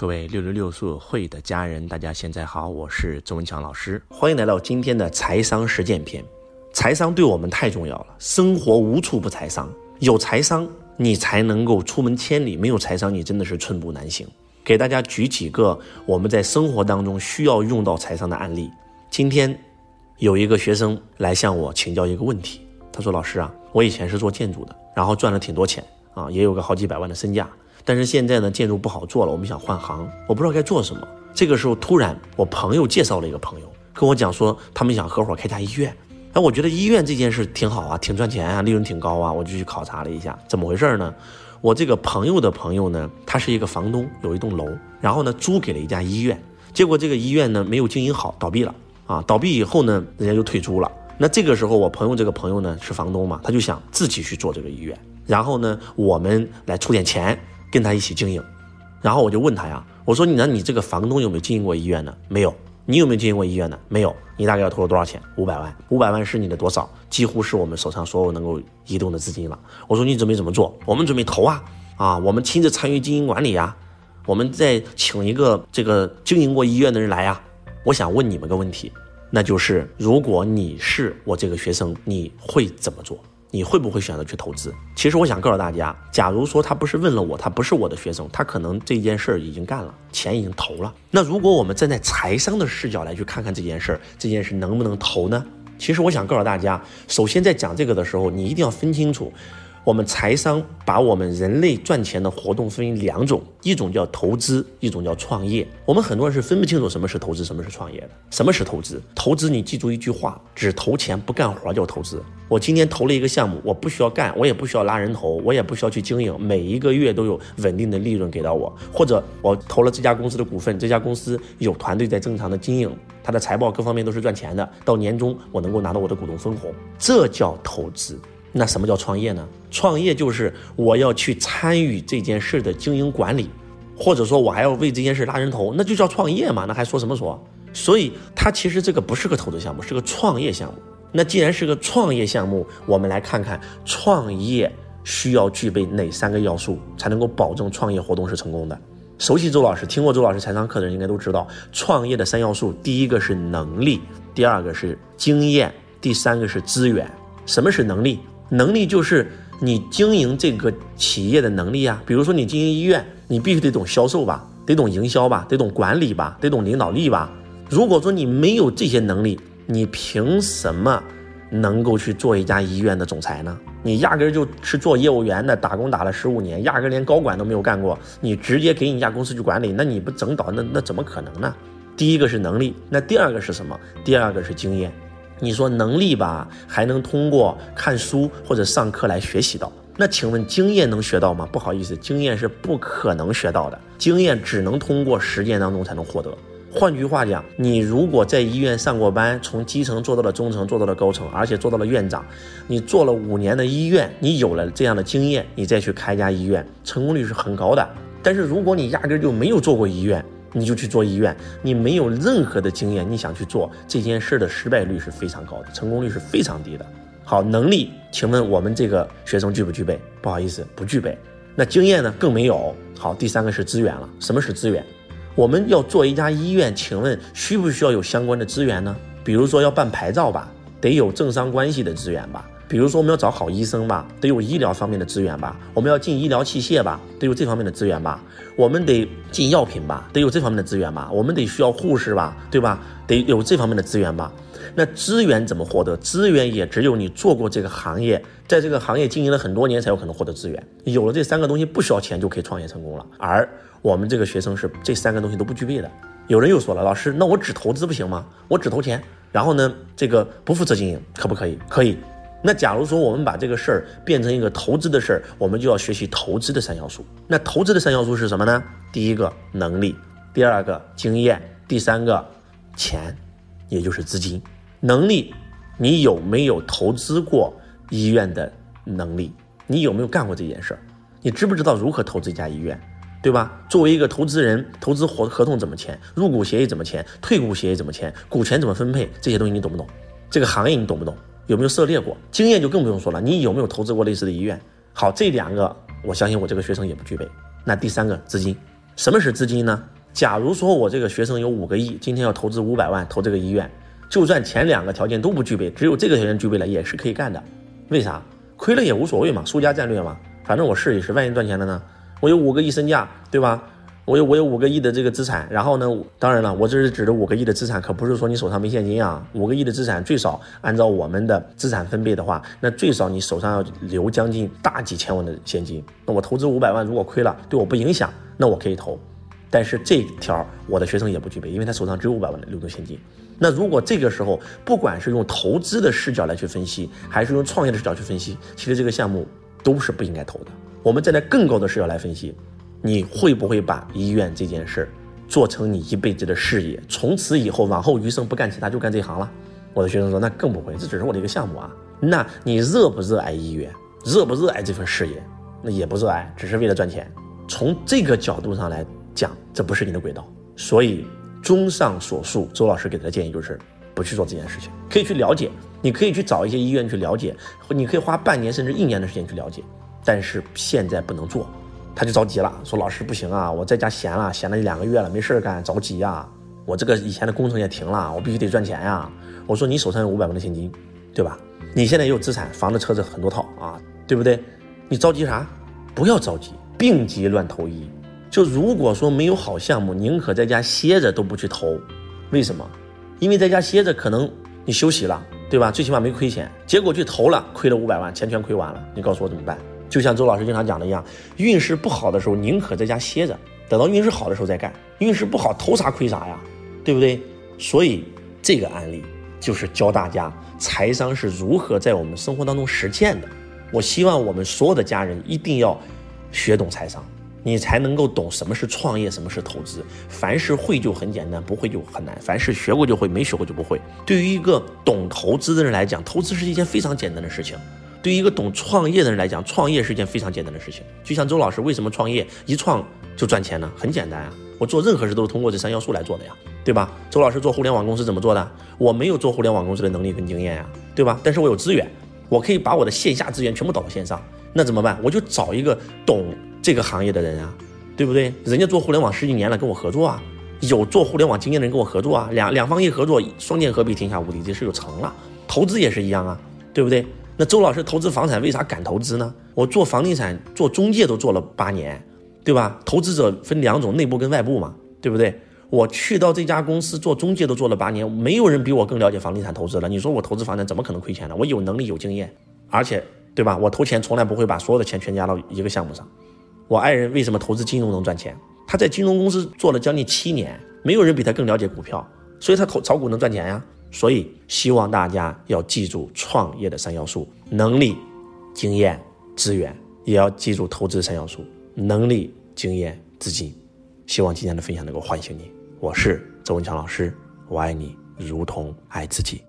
各位六六六速会的家人，大家现在好，我是周文强老师，欢迎来到今天的财商实践篇。财商对我们太重要了，生活无处不财商，有财商你才能够出门千里，没有财商你真的是寸步难行。给大家举几个我们在生活当中需要用到财商的案例。今天有一个学生来向我请教一个问题，他说：“老师啊，我以前是做建筑的，然后赚了挺多钱啊，也有个好几百万的身价。”但是现在呢，建筑不好做了，我们想换行，我不知道该做什么。这个时候，突然我朋友介绍了一个朋友，跟我讲说，他们想合伙开家医院。哎，我觉得医院这件事挺好啊，挺赚钱啊，利润挺高啊，我就去考察了一下，怎么回事呢？我这个朋友的朋友呢，他是一个房东，有一栋楼，然后呢租给了一家医院，结果这个医院呢没有经营好，倒闭了啊，倒闭以后呢，人家就退租了。那这个时候，我朋友这个朋友呢是房东嘛，他就想自己去做这个医院，然后呢，我们来出点钱。跟他一起经营，然后我就问他呀，我说你那你这个房东有没有经营过医院呢？没有。你有没有经营过医院呢？没有。你大概要投入多少钱？五百万。五百万是你的多少？几乎是我们手上所有能够移动的资金了。我说你准备怎么做？我们准备投啊啊！我们亲自参与经营管理呀，我们再请一个这个经营过医院的人来呀。我想问你们个问题，那就是如果你是我这个学生，你会怎么做？你会不会选择去投资？其实我想告诉大家，假如说他不是问了我，他不是我的学生，他可能这件事儿已经干了，钱已经投了。那如果我们站在财商的视角来去看看这件事儿，这件事能不能投呢？其实我想告诉大家，首先在讲这个的时候，你一定要分清楚。我们财商把我们人类赚钱的活动分为两种，一种叫投资，一种叫创业。我们很多人是分不清楚什么是投资，什么是创业的。什么是投资？投资你记住一句话：只投钱不干活叫投资。我今天投了一个项目，我不需要干，我也不需要拉人头，我也不需要去经营，每一个月都有稳定的利润给到我。或者我投了这家公司的股份，这家公司有团队在正常的经营，它的财报各方面都是赚钱的，到年终我能够拿到我的股东分红，这叫投资。那什么叫创业呢？创业就是我要去参与这件事的经营管理，或者说我还要为这件事拉人头，那就叫创业嘛。那还说什么说？所以它其实这个不是个投资项目，是个创业项目。那既然是个创业项目，我们来看看创业需要具备哪三个要素，才能够保证创业活动是成功的。熟悉周老师、听过周老师财商课的人应该都知道，创业的三要素：第一个是能力，第二个是经验，第三个是资源。什么是能力？能力就是你经营这个企业的能力啊，比如说你经营医院，你必须得懂销售吧，得懂营销吧，得懂管理吧，得懂领导力吧。如果说你没有这些能力，你凭什么能够去做一家医院的总裁呢？你压根就是做业务员的，打工打了十五年，压根连高管都没有干过，你直接给你家公司去管理，那你不整倒，那那怎么可能呢？第一个是能力，那第二个是什么？第二个是经验。你说能力吧，还能通过看书或者上课来学习到。那请问经验能学到吗？不好意思，经验是不可能学到的。经验只能通过实践当中才能获得。换句话讲，你如果在医院上过班，从基层做到了中层，做到了高层，而且做到了院长，你做了五年的医院，你有了这样的经验，你再去开一家医院，成功率是很高的。但是如果你压根就没有做过医院，你就去做医院，你没有任何的经验，你想去做这件事的失败率是非常高的，成功率是非常低的。好，能力，请问我们这个学生具不具备？不好意思，不具备。那经验呢？更没有。好，第三个是资源了。什么是资源？我们要做一家医院，请问需不需要有相关的资源呢？比如说要办牌照吧，得有政商关系的资源吧。比如说我们要找好医生吧，得有医疗方面的资源吧；我们要进医疗器械吧，得有这方面的资源吧；我们得进药品吧，得有这方面的资源吧；我们得需要护士吧，对吧？得有这方面的资源吧。那资源怎么获得？资源也只有你做过这个行业，在这个行业经营了很多年，才有可能获得资源。有了这三个东西，不需要钱就可以创业成功了。而我们这个学生是这三个东西都不具备的。有人又说了，老师，那我只投资不行吗？我只投钱，然后呢，这个不负责经营，可不可以？可以。那假如说我们把这个事儿变成一个投资的事儿，我们就要学习投资的三要素。那投资的三要素是什么呢？第一个能力，第二个经验，第三个钱，也就是资金。能力，你有没有投资过医院的能力？你有没有干过这件事儿？你知不知道如何投资一家医院？对吧？作为一个投资人，投资合合同怎么签？入股协议怎么签？退股协议怎么签？股权怎么分配？这些东西你懂不懂？这个行业你懂不懂？有没有涉猎过？经验就更不用说了。你有没有投资过类似的医院？好，这两个我相信我这个学生也不具备。那第三个资金，什么是资金呢？假如说我这个学生有五个亿，今天要投资五百万投这个医院，就算前两个条件都不具备，只有这个条件具备了，也是可以干的。为啥？亏了也无所谓嘛，输家战略嘛，反正我试一试，万一赚钱了呢？我有五个亿身价，对吧？我有我有五个亿的这个资产，然后呢，当然了，我这是指的五个亿的资产，可不是说你手上没现金啊。五个亿的资产最少按照我们的资产分配的话，那最少你手上要留将近大几千万的现金。那我投资五百万，如果亏了，对我不影响，那我可以投。但是这条我的学生也不具备，因为他手上只有五百万的流动现金。那如果这个时候不管是用投资的视角来去分析，还是用创业的视角去分析，其实这个项目都是不应该投的。我们站在更高的视角来分析。你会不会把医院这件事儿做成你一辈子的事业？从此以后往后余生不干其他就干这行了？我的学生说那更不会，这只是我的一个项目啊。那你热不热爱医院？热不热爱这份事业？那也不热爱，只是为了赚钱。从这个角度上来讲，这不是你的轨道。所以，综上所述，周老师给他的建议就是不去做这件事情。可以去了解，你可以去找一些医院去了解，你可以花半年甚至一年的时间去了解，但是现在不能做。他就着急了，说：“老师不行啊，我在家闲了，闲了一两个月了，没事干，着急呀。我这个以前的工程也停了，我必须得赚钱呀。”我说：“你手上有五百万的现金，对吧？你现在也有资产，房子、车子很多套啊，对不对？你着急啥？不要着急，病急乱投医。就如果说没有好项目，宁可在家歇着都不去投。为什么？因为在家歇着，可能你休息了，对吧？最起码没亏钱。结果去投了，亏了五百万，钱全亏完了。你告诉我怎么办？”就像周老师经常讲的一样，运势不好的时候宁可在家歇着，等到运势好的时候再干。运势不好投啥亏啥呀，对不对？所以这个案例就是教大家财商是如何在我们生活当中实践的。我希望我们所有的家人一定要学懂财商，你才能够懂什么是创业，什么是投资。凡是会就很简单，不会就很难；凡是学过就会，没学过就不会。对于一个懂投资的人来讲，投资是一件非常简单的事情。对于一个懂创业的人来讲，创业是一件非常简单的事情。就像周老师为什么创业一创就赚钱呢？很简单啊，我做任何事都是通过这三要素来做的呀，对吧？周老师做互联网公司怎么做的？我没有做互联网公司的能力跟经验呀，对吧？但是我有资源，我可以把我的线下资源全部导到线上。那怎么办？我就找一个懂这个行业的人啊，对不对？人家做互联网十几年了，跟我合作啊，有做互联网经验的人跟我合作啊，两两方一合作，双剑合璧，天下无敌，这事就成了。投资也是一样啊，对不对？那周老师投资房产为啥敢投资呢？我做房地产做中介都做了八年，对吧？投资者分两种，内部跟外部嘛，对不对？我去到这家公司做中介都做了八年，没有人比我更了解房地产投资了。你说我投资房产怎么可能亏钱呢？我有能力有经验，而且对吧？我投钱从来不会把所有的钱全加到一个项目上。我爱人为什么投资金融能赚钱？他在金融公司做了将近七年，没有人比他更了解股票，所以他投炒股能赚钱呀。所以，希望大家要记住创业的三要素：能力、经验、资源；也要记住投资三要素：能力、经验、资金。希望今天的分享能够唤醒你。我是周文强老师，我爱你如同爱自己。